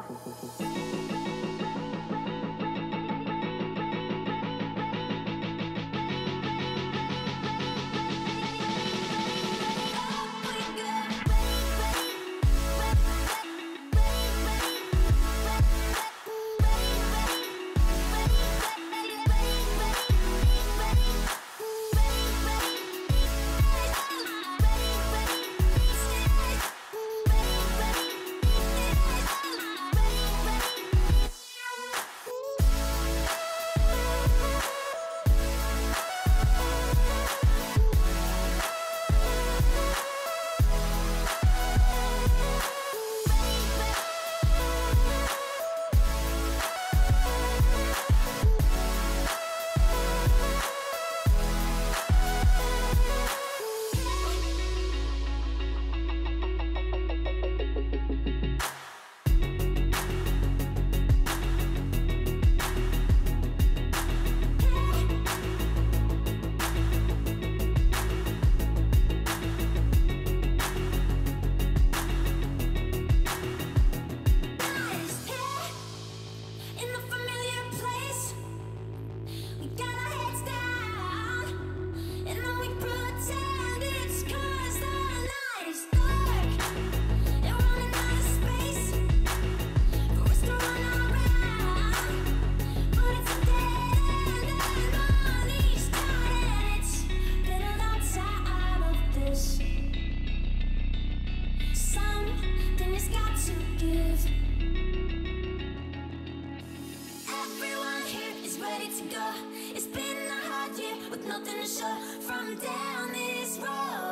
フフフ。go. It's been a hard year with nothing to show from down this road.